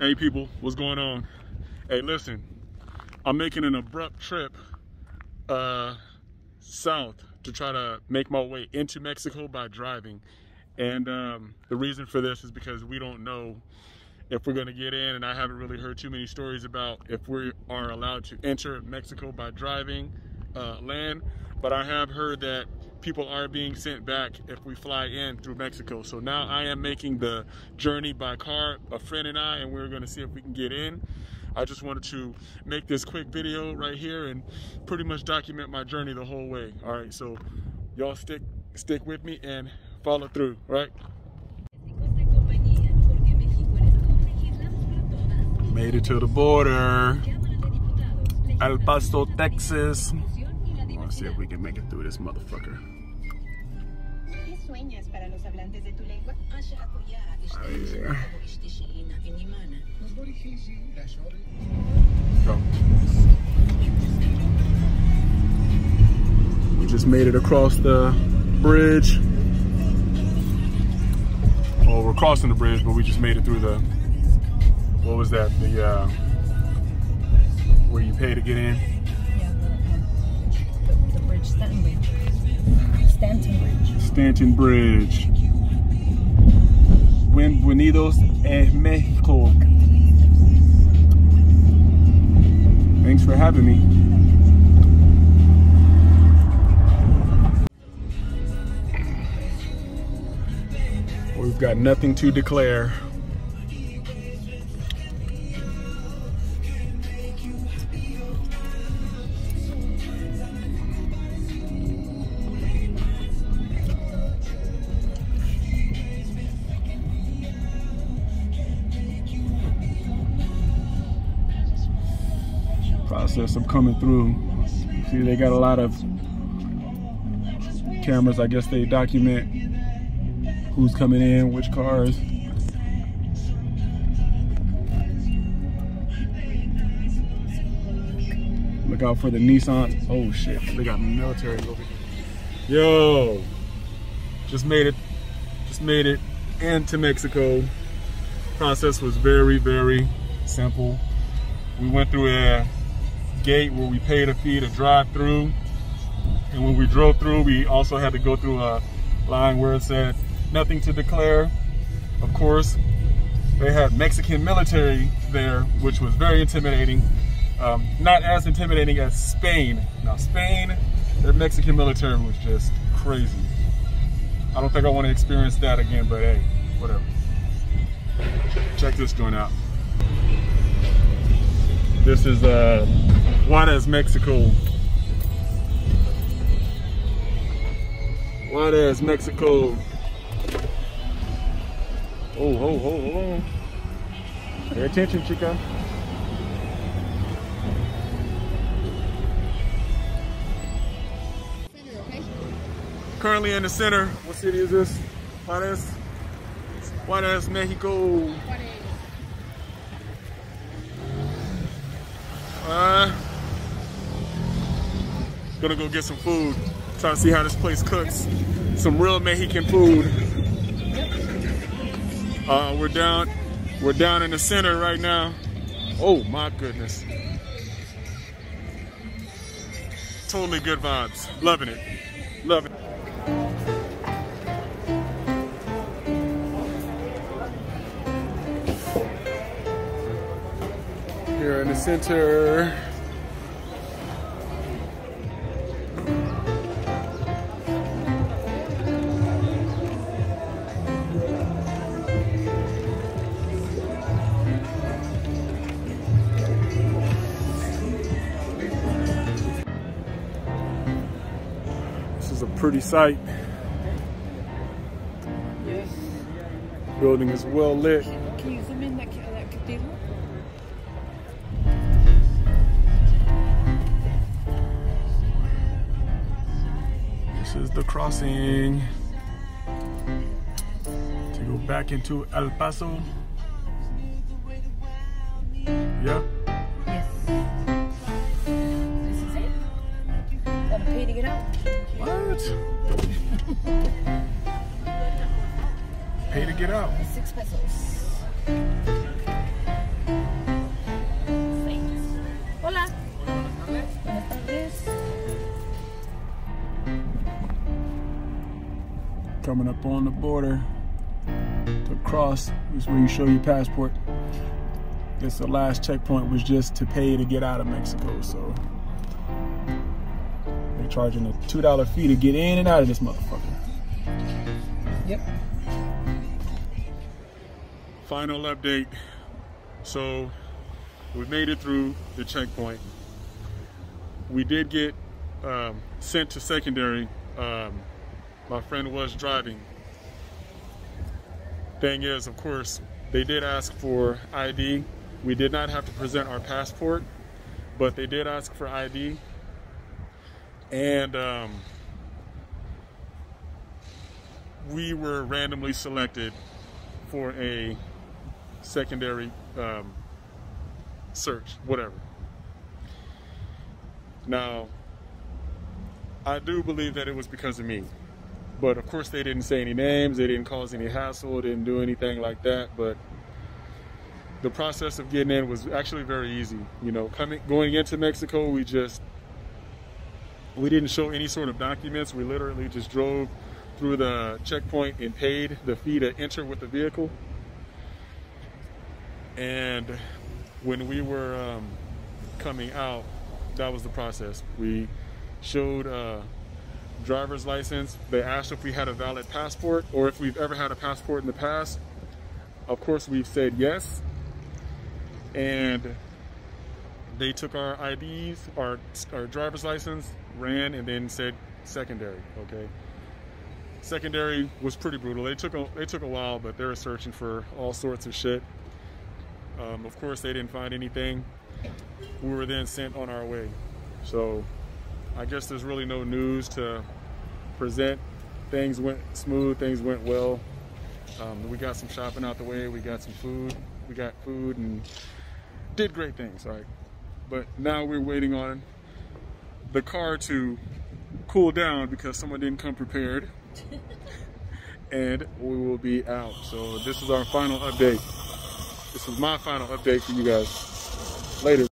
Hey people, what's going on? Hey, listen, I'm making an abrupt trip uh, south to try to make my way into Mexico by driving. And um, the reason for this is because we don't know if we're gonna get in and I haven't really heard too many stories about if we are allowed to enter Mexico by driving uh, land. But I have heard that people are being sent back if we fly in through Mexico. So now I am making the journey by car, a friend and I, and we're gonna see if we can get in. I just wanted to make this quick video right here and pretty much document my journey the whole way. All right, so y'all stick stick with me and follow through, right? Made it to the border. El Paso, Texas. Let's see if we can make it through this motherfucker. Go. We just made it across the bridge. Well, we're crossing the bridge, but we just made it through the, what was that? The, uh, where you pay to get in? Bridge, Stanton Bridge. Stanton Bridge. Stanton Bridge. Bienvenidos en Mexico. Thanks for having me. We've got nothing to declare. Process of coming through. See, they got a lot of cameras. I guess they document who's coming in, which cars. Look out for the Nissan. Oh shit, they got military over here. Yo, just made it, just made it into Mexico. Process was very, very simple. We went through a gate where we paid a fee to drive through. And when we drove through, we also had to go through a line where it said nothing to declare. Of course, they had Mexican military there, which was very intimidating. Um, not as intimidating as Spain. Now Spain, their Mexican military was just crazy. I don't think I want to experience that again, but hey, whatever. Check this joint out. This is uh, Juarez, Mexico. Juarez, Mexico. Oh, ho, ho, hold on. Pay attention, chica. Currently in the center. What city is this? Juarez? Juarez, Mexico. Uh, gonna go get some food. Try to see how this place cooks. Some real Mexican food. Uh, we're down, we're down in the center right now. Oh my goodness. Totally good vibes. Loving it. Loving it. Here in the center. Pretty sight. Yes. Building is well lit. Can you zoom in that, that cathedral? This is the crossing to go back into El Paso. Yeah. Pay to get out. Six pesos. Hola. Coming up on the border to cross is where you show your passport. This the last checkpoint was just to pay to get out of Mexico, so charging a two dollar fee to get in and out of this motherfucker. Yep. Final update. So we made it through the checkpoint. We did get um, sent to secondary. Um, my friend was driving. Thing is, of course, they did ask for ID. We did not have to present our passport, but they did ask for ID. And um, we were randomly selected for a secondary um, search, whatever. Now, I do believe that it was because of me. But of course, they didn't say any names, they didn't cause any hassle, didn't do anything like that. But the process of getting in was actually very easy. You know, coming going into Mexico, we just we didn't show any sort of documents. We literally just drove through the checkpoint and paid the fee to enter with the vehicle. And when we were um, coming out, that was the process. We showed a driver's license. They asked if we had a valid passport or if we've ever had a passport in the past. Of course, we've said yes. And they took our IDs, our, our driver's license, ran, and then said secondary. Okay. Secondary was pretty brutal. They took a, they took a while, but they were searching for all sorts of shit. Um, of course, they didn't find anything. We were then sent on our way. So I guess there's really no news to present. Things went smooth, things went well. Um, we got some shopping out the way, we got some food, we got food and did great things, right? But now we're waiting on the car to cool down because someone didn't come prepared. and we will be out. So this is our final update. This is my final update for you guys. Later.